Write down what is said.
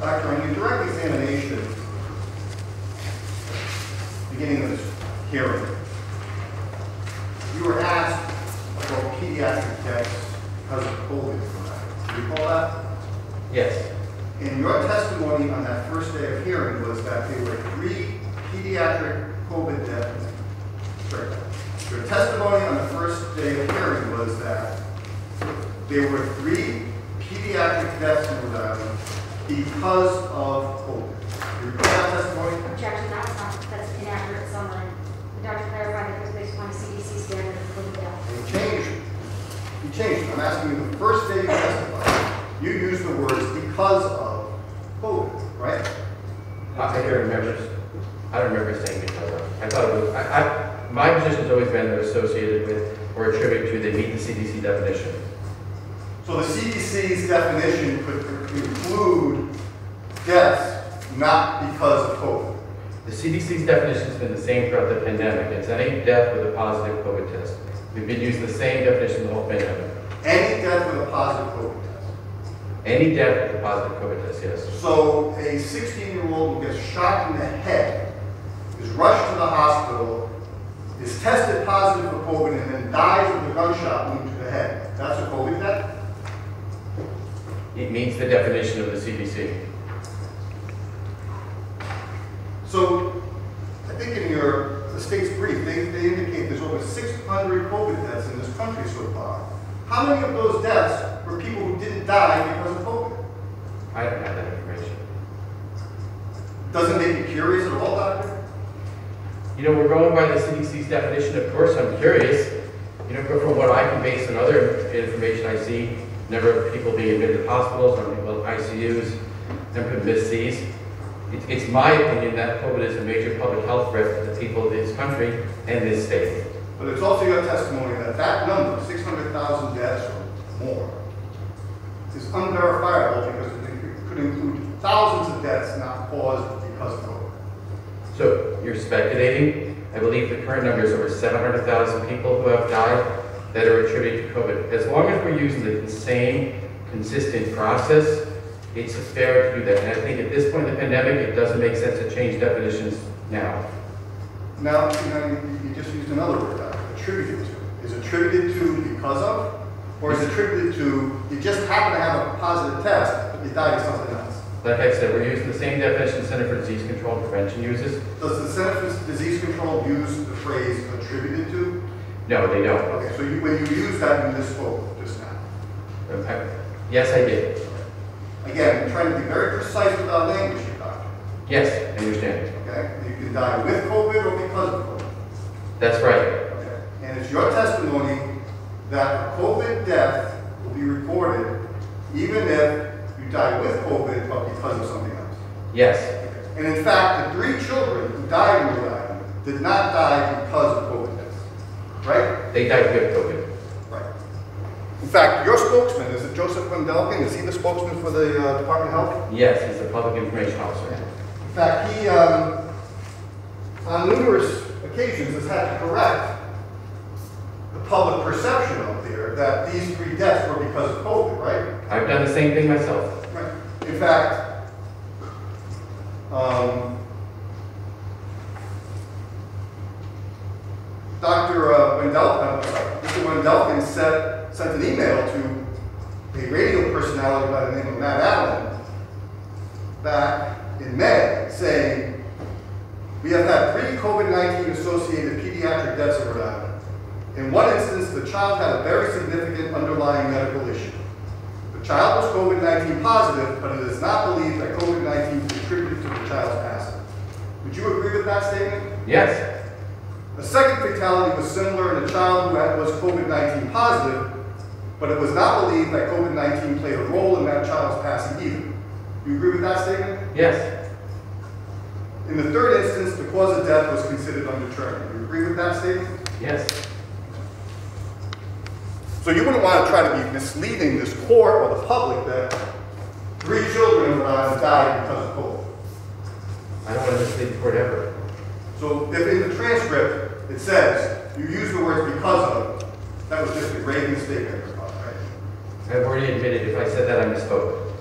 Doctor, on your direct examination, beginning of this hearing, you were asked about pediatric deaths because of COVID. Do you recall that? Yes, And your testimony on that first day of hearing was that there were three pediatric COVID deaths. Sorry. Your testimony on the first day of hearing was that there were three pediatric deaths in because of COVID. Do you recall that testimony? Objection, that's not, that's inaccurate summary. The doctor clarified that it was based upon CDC standard of COVID death. You changed it. You changed it. I'm asking you, the first day you testified, you used the words because of COVID, right? I don't remember, I don't remember saying because of. I thought it was, I, I, my position's always been they're associated with or attributed to, they meet the CDC definition. So the CDC's definition could include deaths not because of COVID. The CDC's definition's been the same throughout the pandemic. It's any death with a positive COVID test. We've been using the same definition the whole pandemic. Any death with a positive COVID test. Any death with a positive COVID test, yes. So a 16-year-old who gets shot in the head, is rushed to the hospital, is tested positive for COVID, and then dies of the gunshot wound to the head. That's a COVID death? It meets the definition of the CDC. So I think in your, the state's brief, they, they indicate there's over 600 COVID deaths in this country so far. How many of those deaths were people who didn't die because of COVID? I don't have that information. Doesn't make you curious at all, doctor? You know, we're going by the CDC's definition, of course, I'm curious. You know, but from what I can base on other information I see, number of people being admitted to hospitals, number of people in ICUs, number of MIS-Cs. It- It's my opinion that COVID is a major public health threat to the people of this country and this state. But it's also your testimony that that number, 600,000 deaths or more, is unverifiable because it could include thousands of deaths not caused because of COVID. So you're speculating. I believe the current number is over 700,000 people who have died that are attributed to COVID. As long as we're using the same consistent process, it's fair to do that. And I think at this point in the pandemic, it doesn't make sense to change definitions now. Now, you know, you- you just used another word, doctor, attributed to. Is attributed to because of? Or is attributed to, you just happen to have a positive test, but you died of something else? Like I said, we're using the same definition the Center for Disease Control and Prevention uses. Does the Center for Disease Control use the phrase attributed to? No, they don't. Okay, so you, when you use that, you misspoke just now. I- Yes, I did. Again, I'm trying to be very precise with our language here, doctor. Yes, I understand. Okay? You can die with COVID or because of COVID. That's right. Okay? And it's your testimony that COVID death will be recorded even if you die with COVID but because of something else. Yes, And in fact, the three children who died in Rhode Island did not die because of COVID. Right? they died with COVID. Right. In fact, your spokesman, is it Joseph Wendelken? Is he the spokesman for the uh, Department of Health? Yes, he's the public information officer. In fact, he, um, on numerous occasions, has had to correct the public perception out there that these three deaths were because of COVID, right? I've done the same thing myself. Right. In fact, um, Dr. uh, Wendell, uh, Mr. Wendelken sent, sent an email to a radio personality by the name of Matt Allen back in May saying, we have had three COVID-19 associated pediatric deaths in Rhode Island. In one instance, the child had a very significant underlying medical issue. The child was COVID-19 positive, but it is not believed that COVID-19 contributed to the child's passing. Would you agree with that statement? Yes, A second fatality was similar in a child who had- was COVID-19 positive, but it was not believed that COVID-19 played a role in that child's passing either. You agree with that statement? yes, In the third instance, the cause of death was considered undetermined. You agree with that statement? yes. So you wouldn't want to try to be misleading this court or the public that three children died because of COVID. I don't want to mislead the court ever. So if in the transcript, it says, you use the words because of, that was just a your part, right? I've already admitted if I said that, I misspoke.